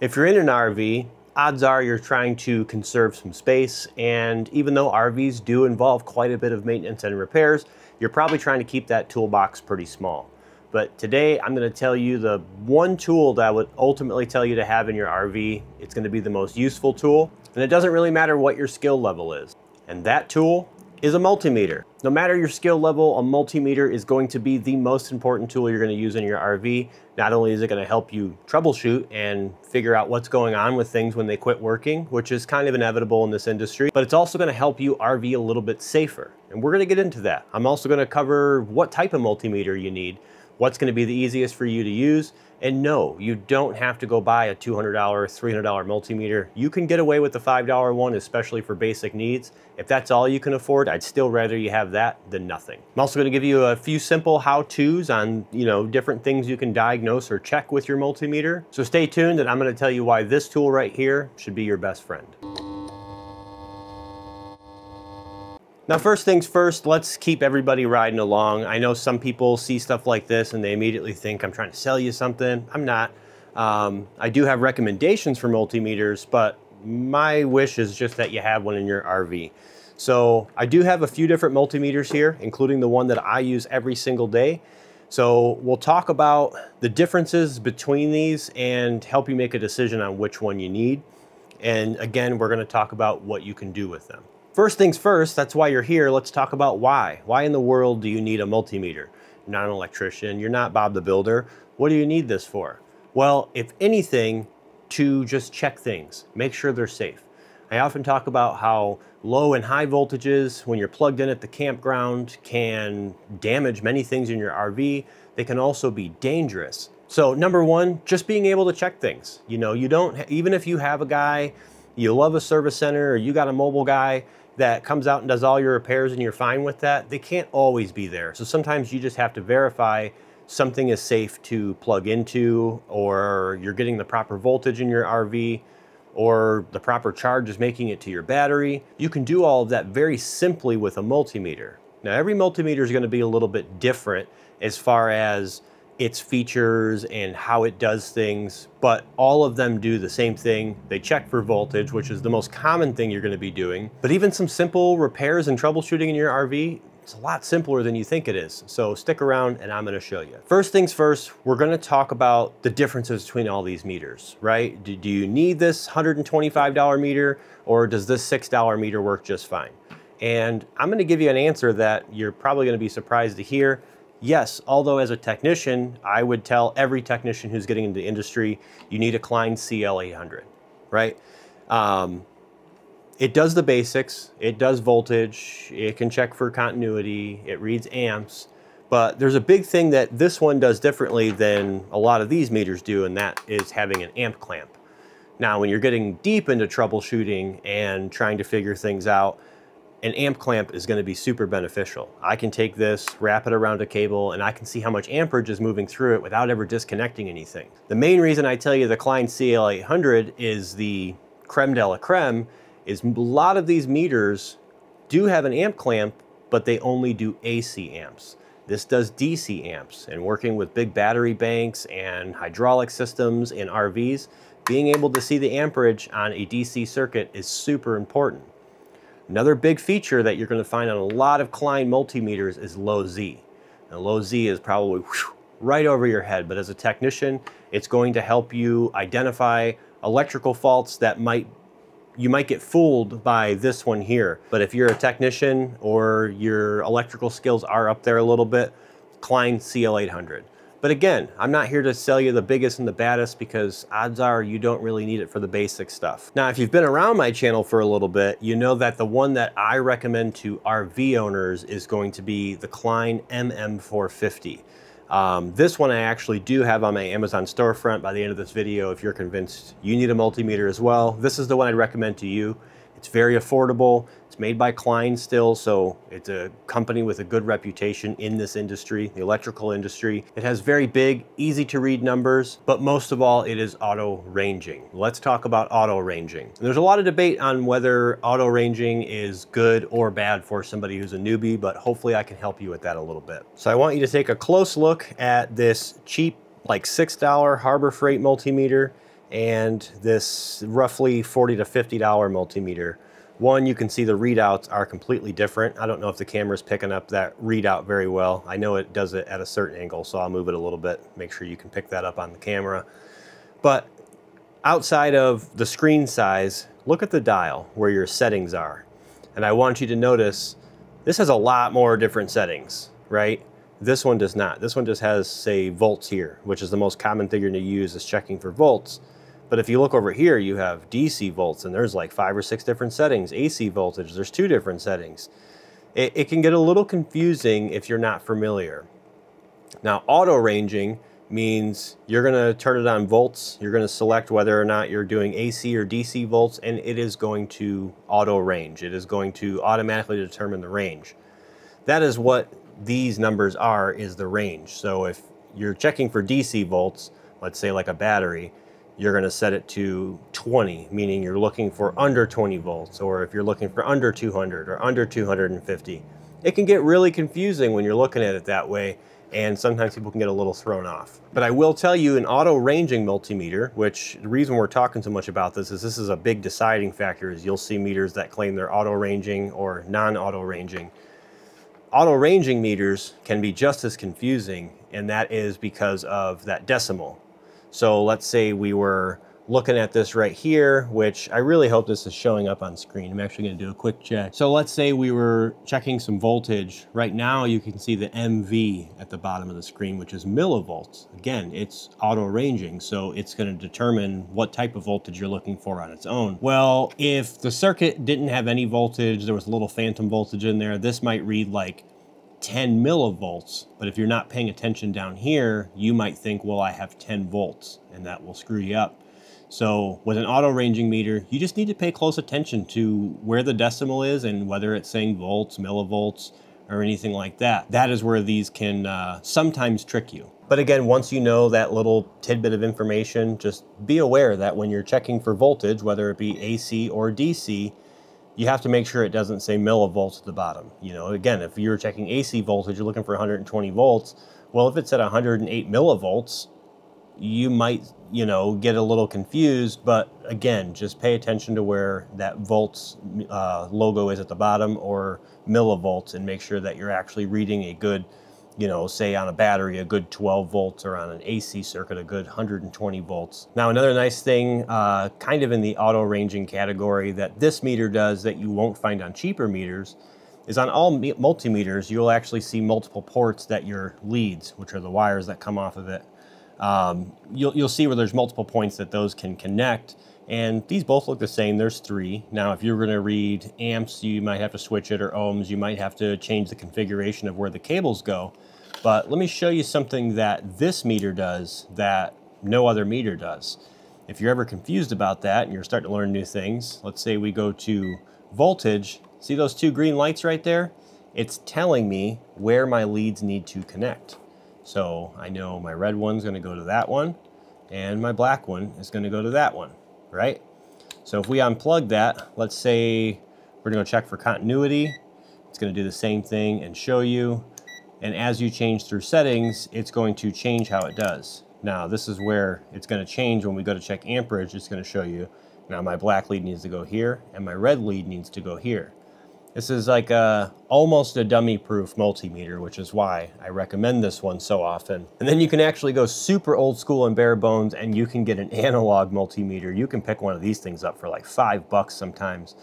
If you're in an RV, odds are you're trying to conserve some space. And even though RVs do involve quite a bit of maintenance and repairs, you're probably trying to keep that toolbox pretty small. But today I'm going to tell you the one tool that I would ultimately tell you to have in your RV. It's going to be the most useful tool. And it doesn't really matter what your skill level is. And that tool is a multimeter. No matter your skill level, a multimeter is going to be the most important tool you're going to use in your RV. Not only is it going to help you troubleshoot and figure out what's going on with things when they quit working, which is kind of inevitable in this industry, but it's also going to help you RV a little bit safer. And we're going to get into that. I'm also going to cover what type of multimeter you need, what's going to be the easiest for you to use, and no, you don't have to go buy a $200, $300 multimeter. You can get away with the $5 one, especially for basic needs. If that's all you can afford, I'd still rather you have that than nothing. I'm also gonna give you a few simple how-tos on you know different things you can diagnose or check with your multimeter. So stay tuned and I'm gonna tell you why this tool right here should be your best friend. Now, first things first, let's keep everybody riding along. I know some people see stuff like this and they immediately think I'm trying to sell you something. I'm not. Um, I do have recommendations for multimeters, but my wish is just that you have one in your RV. So I do have a few different multimeters here, including the one that I use every single day. So we'll talk about the differences between these and help you make a decision on which one you need. And again, we're gonna talk about what you can do with them. First things first, that's why you're here. Let's talk about why. Why in the world do you need a multimeter? You're not an electrician, you're not Bob the Builder. What do you need this for? Well, if anything, to just check things, make sure they're safe. I often talk about how low and high voltages when you're plugged in at the campground can damage many things in your RV. They can also be dangerous. So number one, just being able to check things. You know, you don't, even if you have a guy, you love a service center or you got a mobile guy, that comes out and does all your repairs and you're fine with that, they can't always be there. So sometimes you just have to verify something is safe to plug into or you're getting the proper voltage in your RV or the proper charge is making it to your battery. You can do all of that very simply with a multimeter. Now every multimeter is going to be a little bit different as far as its features and how it does things, but all of them do the same thing. They check for voltage, which is the most common thing you're gonna be doing. But even some simple repairs and troubleshooting in your RV, it's a lot simpler than you think it is. So stick around and I'm gonna show you. First things first, we're gonna talk about the differences between all these meters, right? Do, you need this $125 meter or does this $6 meter work just fine? And I'm gonna give you an answer that you're probably gonna be surprised to hear. Yes, although as a technician, I would tell every technician who's getting into the industry, you need a Klein CL800, right? Um, it does the basics, it does voltage, it can check for continuity, it reads amps, but there's a big thing that this one does differently than a lot of these meters do, and that is having an amp clamp. Now, when you're getting deep into troubleshooting and trying to figure things out, an amp clamp is going to be super beneficial. I can take this, wrap it around a cable, and I can see how much amperage is moving through it without ever disconnecting anything. The main reason I tell you the Klein CL800 is the creme de la creme is a lot of these meters do have an amp clamp, but they only do AC amps. This does DC amps, and working with big battery banks and hydraulic systems in RVs, being able to see the amperage on a DC circuit is super important. Another big feature that you're going to find on a lot of Klein multimeters is low Z. Now low Z is probably whew, right over your head, but as a technician, it's going to help you identify electrical faults that might you might get fooled by this one here. But if you're a technician or your electrical skills are up there a little bit, Klein CL800. But again, I'm not here to sell you the biggest and the baddest because odds are you don't really need it for the basic stuff. Now, if you've been around my channel for a little bit, you know that the one that I recommend to RV owners is going to be the Klein MM450. Um, this one I actually do have on my Amazon storefront by the end of this video if you're convinced you need a multimeter as well. This is the one I'd recommend to you. It's very affordable. Made by Klein still, so it's a company with a good reputation in this industry, the electrical industry. It has very big, easy to read numbers, but most of all, it is auto ranging. Let's talk about auto ranging. And there's a lot of debate on whether auto ranging is good or bad for somebody who's a newbie, but hopefully I can help you with that a little bit. So I want you to take a close look at this cheap, like $6 Harbor Freight multimeter. and this roughly 40 to $50 multimeter. One, you can see the readouts are completely different. I don't know if the camera's picking up that readout very well. I know it does it at a certain angle, so I'll move it a little bit, make sure you can pick that up on the camera. But outside of the screen size, look at the dial where your settings are. And I want you to notice this has a lot more different settings, right? This one does not. This one just has, say, volts here, which is the most common thing you're going to use is checking for volts. But if you look over here, you have DC volts, and there's like five or six different settings. AC voltage, there's two different settings. It, it can get a little confusing if you're not familiar. Now, auto ranging means you're going to turn it on volts. You're going to select whether or not you're doing AC or DC volts, and it is going to auto range. It is going to automatically determine the range. That is what these numbers are, is the range. So if you're checking for DC volts, let's say like a battery, you're going to set it to 20, meaning you're looking for under 20 volts, or if you're looking for under 200 or under 250. It can get really confusing when you're looking at it that way, and sometimes people can get a little thrown off. But I will tell you an auto ranging multimeter, which the reason we're talking so much about this is this is a big deciding factor is you'll see meters that claim they're auto ranging or non-auto ranging. Auto ranging meters can be just as confusing, and that is because of that decimal. So let's say we were looking at this right here, which I really hope this is showing up on screen. I'm actually gonna do a quick check. So let's say we were checking some voltage. Right now you can see the MV at the bottom of the screen, which is millivolts. Again, it's auto ranging, so it's gonna determine what type of voltage you're looking for on its own. Well, if the circuit didn't have any voltage, there was a little phantom voltage in there, this might read like 10 millivolts, but if you're not paying attention down here, you might think, well, I have 10 volts, and that will screw you up. So with an auto ranging meter, you just need to pay close attention to where the decimal is and whether it's saying volts, millivolts, or anything like that. That is where these can uh, sometimes trick you. But again, once you know that little tidbit of information, just be aware that when you're checking for voltage, whether it be AC or DC, you have to make sure it doesn't say millivolts at the bottom. You know, again, if you're checking AC voltage, you're looking for 120 volts. Well, if it's at 108 millivolts, you might, you know, get a little confused. But again, just pay attention to where that volts uh, logo is at the bottom or millivolts and make sure that you're actually reading a good you know, say on a battery, a good 12 volts, or on an AC circuit, a good 120 volts. Now, another nice thing, uh, kind of in the auto ranging category that this meter does that you won't find on cheaper meters, is on all multimeters, you'll actually see multiple ports that your leads, which are the wires that come off of it, um, you'll, you'll see where there's multiple points that those can connect. And these both look the same. There's three. Now, if you're going to read amps, you might have to switch it, or ohms, you might have to change the configuration of where the cables go. But let me show you something that this meter does that no other meter does. If you're ever confused about that and you're starting to learn new things, let's say we go to voltage. See those two green lights right there? It's telling me where my leads need to connect. So I know my red one's going to go to that one, and my black one is going to go to that one, right? So if we unplug that, let's say we're to check for continuity. It's to do the same thing and show you and as you change through settings, it's going to change how it does. Now, this is where it's to change when we go to check amperage. It's to show you, now my black lead needs to go here, and my red lead needs to go here. This is like a, almost a dummy-proof multimeter, which is why I recommend this one so often. And then you can actually go super old school and bare bones, and you can get an analog multimeter. You can pick one of these things up for like five bucks sometimes.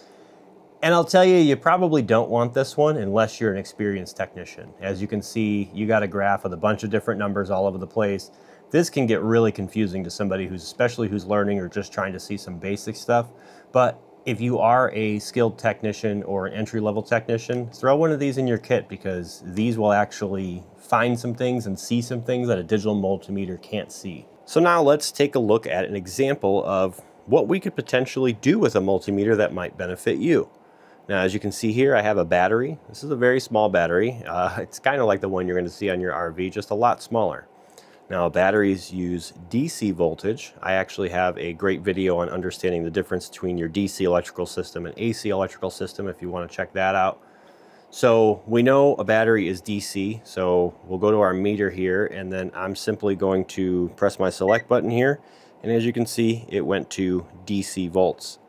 And I'll tell you, you probably don't want this one unless you're an experienced technician. As you can see, you got a graph with a bunch of different numbers all over the place. This can get really confusing to somebody who's, especially who's learning or just trying to see some basic stuff. But if you are a skilled technician or an entry-level technician, throw one of these in your kit because these will actually find some things and see some things that a digital multimeter can't see. So now let's take a look at an example of what we could potentially do with a multimeter that might benefit you. Now, as you can see here, I have a battery. This is a very small battery. Uh, it's kind of like the one you're going to see on your RV, just a lot smaller. Now, batteries use DC voltage. I actually have a great video on understanding the difference between your DC electrical system and AC electrical system if you want to check that out. So we know a battery is DC, so we'll go to our meter here, and then I'm simply going to press my select button here, And as you can see, it went to DC volts.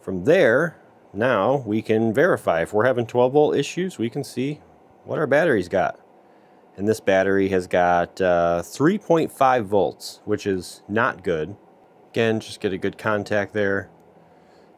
From there, now we can verify. If we're having 12 volt issues, we can see what our battery's got. And this battery has got uh, 3.5 volts, which is not good. Again, just get a good contact there.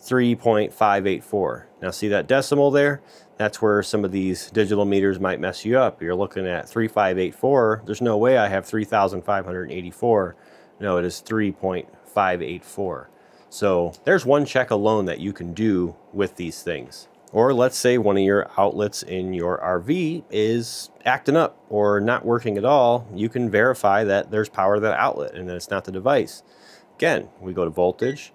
3.584. Now see that decimal there? That's where some of these digital meters might mess you up. You're looking at 3584. There's no way I have 3,584. No, it is 3.584. So there's one check alone that you can do with these things. Or let's say one of your outlets in your RV is acting up or not working at all. You can verify that there's power to that outlet and that it's not the device. Again, we go to voltage,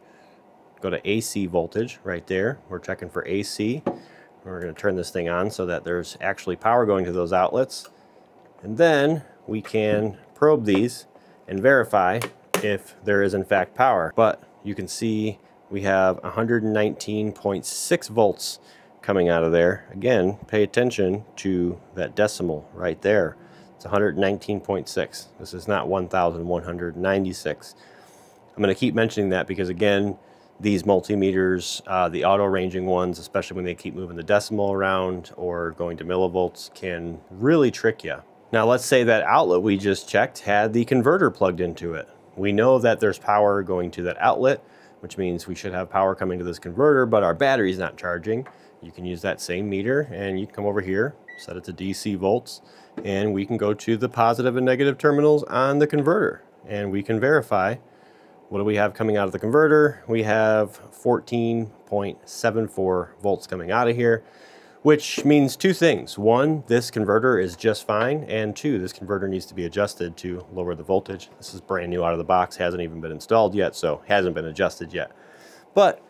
go to AC voltage right there. We're checking for AC. We're going to turn this thing on so that there's actually power going to those outlets. And then we can probe these and verify if there is in fact power. But you can see we have 119.6 volts coming out of there. Again, pay attention to that decimal right there. It's 119.6. This is not 1,196. I'm going to keep mentioning that because again, these multimeters, uh, the auto ranging ones, especially when they keep moving the decimal around or going to millivolts, can really trick you. Now let's say that outlet we just checked had the converter plugged into it. We know that there's power going to that outlet, which means we should have power coming to this converter, but our battery's not charging. You can use that same meter and you can come over here, set it to DC volts, and we can go to the positive and negative terminals on the converter and we can verify what do we have coming out of the converter? We have 14.74 volts coming out of here which means two things. One, this converter is just fine, and two, this converter needs to be adjusted to lower the voltage. This is brand new out of the box, hasn't even been installed yet, so hasn't been adjusted yet. But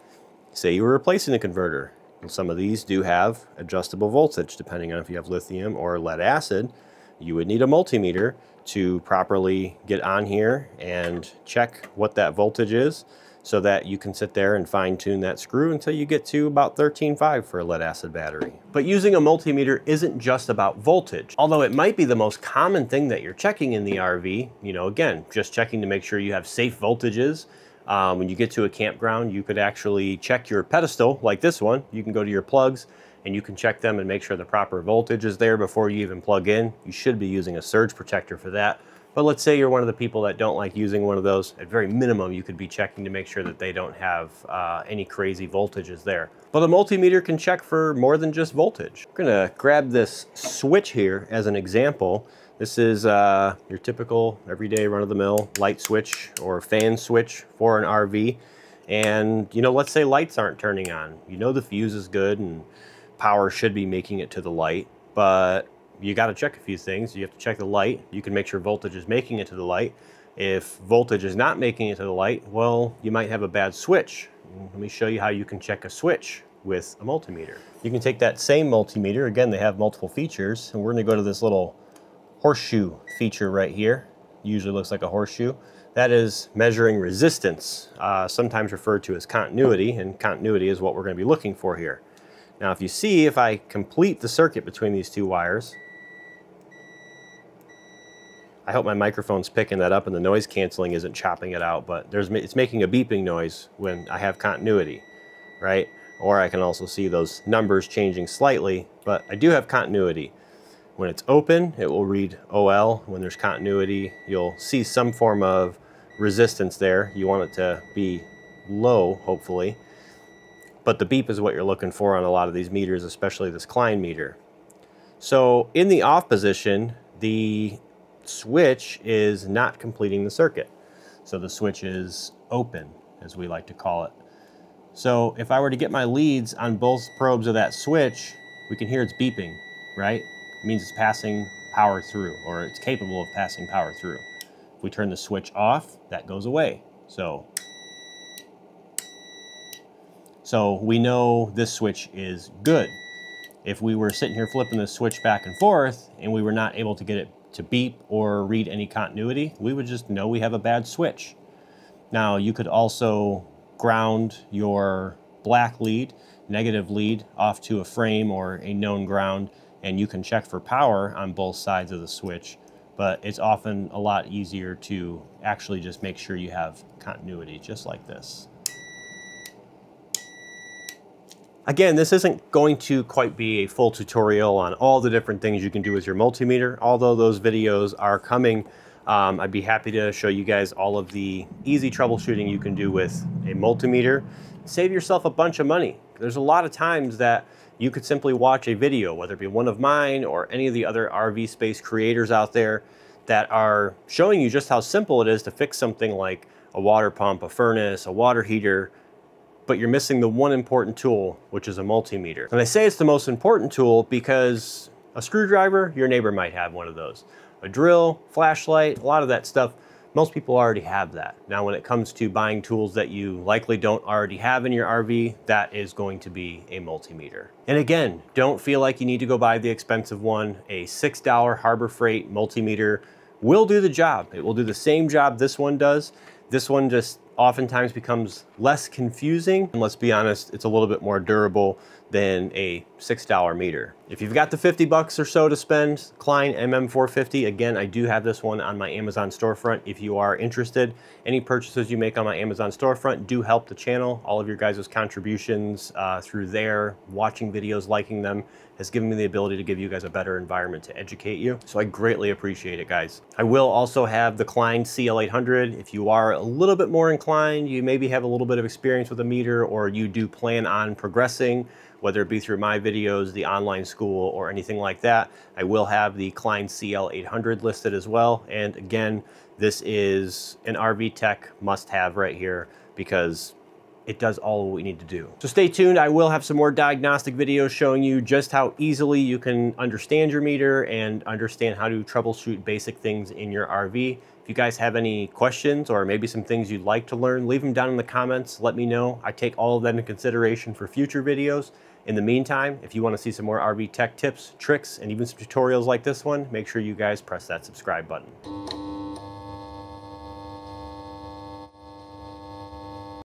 say you were replacing the converter, and some of these do have adjustable voltage, depending on if you have lithium or lead acid, you would need a multimeter to properly get on here and check what that voltage is so that you can sit there and fine tune that screw until you get to about 13.5 for a lead acid battery. But using a multimeter isn't just about voltage. Although it might be the most common thing that you're checking in the RV, you know, again, just checking to make sure you have safe voltages. Um, when you get to a campground, you could actually check your pedestal like this one. You can go to your plugs and you can check them and make sure the proper voltage is there before you even plug in. You should be using a surge protector for that. But let's say you're one of the people that don't like using one of those. At very minimum, you could be checking to make sure that they don't have uh, any crazy voltages there. But a multimeter can check for more than just voltage. I'm gonna grab this switch here as an example. This is uh, your typical everyday run-of-the-mill light switch or fan switch for an RV. And you know, let's say lights aren't turning on. You know the fuse is good and power should be making it to the light, but you got to check a few things. You have to check the light. You can make sure voltage is making it to the light. If voltage is not making it to the light, well, you might have a bad switch. Let me show you how you can check a switch with a multimeter. You can take that same multimeter, again, they have multiple features, and we're gonna go to this little horseshoe feature right here. Usually looks like a horseshoe. That is measuring resistance, uh, sometimes referred to as continuity, and continuity is what we're gonna be looking for here. Now if you see, if I complete the circuit between these two wires, I hope my microphone's picking that up and the noise canceling isn't chopping it out, but there's, it's making a beeping noise when I have continuity, right? Or I can also see those numbers changing slightly, but I do have continuity. When it's open, it will read OL. When there's continuity, you'll see some form of resistance there. You want it to be low, hopefully. But the beep is what you're looking for on a lot of these meters, especially this Klein meter. So in the off position, the switch is not completing the circuit. So the switch is open, as we like to call it. So if I were to get my leads on both probes of that switch, we can hear it's beeping, right? Means it's passing power through, or it's capable of passing power through. If we turn the switch off, that goes away. So, so we know this switch is good. If we were sitting here flipping the switch back and forth and we were not able to get it to beep or read any continuity, we would just know we have a bad switch. Now you could also ground your black lead, negative lead off to a frame or a known ground and you can check for power on both sides of the switch but it's often a lot easier to actually just make sure you have continuity, just like this. Again, this isn't going to quite be a full tutorial on all the different things you can do with your multimeter, although those videos are coming. Um, I'd be happy to show you guys all of the easy troubleshooting you can do with a multimeter. Save yourself a bunch of money. There's a lot of times that you could simply watch a video, whether it be one of mine or any of the other RV space creators out there that are showing you just how simple it is to fix something like a water pump, a furnace, a water heater, but you're missing the one important tool, which is a multimeter. And I say it's the most important tool because a screwdriver, your neighbor might have one of those. A drill, flashlight, a lot of that stuff, most people already have that. Now, when it comes to buying tools that you likely don't already have in your RV, that is going to be a multimeter. And again, don't feel like you need to go buy the expensive one. A $6 Harbor Freight multimeter will do the job. It will do the same job this one does. This one just oftentimes becomes less confusing. And let's be honest, it's a little bit more durable than a $6 meter. If you've got the 50 bucks or so to spend, Klein MM450, again, I do have this one on my Amazon storefront if you are interested. Any purchases you make on my Amazon storefront do help the channel. All of your guys' contributions uh, through there, watching videos, liking them, has given me the ability to give you guys a better environment to educate you. So I greatly appreciate it, guys. I will also have the Klein CL800. If you are a little bit more inclined, you maybe have a little bit of experience with a meter or you do plan on progressing, whether it be through my videos, the online school, or anything like that. I will have the Klein CL800 listed as well. And again, this is an RV Tech must have right here because it does all we need to do. So stay tuned. I will have some more diagnostic videos showing you just how easily you can understand your meter and understand how to troubleshoot basic things in your RV. If you guys have any questions or maybe some things you'd like to learn, leave them down in the comments. Let me know. I take all of that into consideration for future videos. In the meantime, if you want to see some more RV tech tips, tricks, and even some tutorials like this one, make sure you guys press that subscribe button.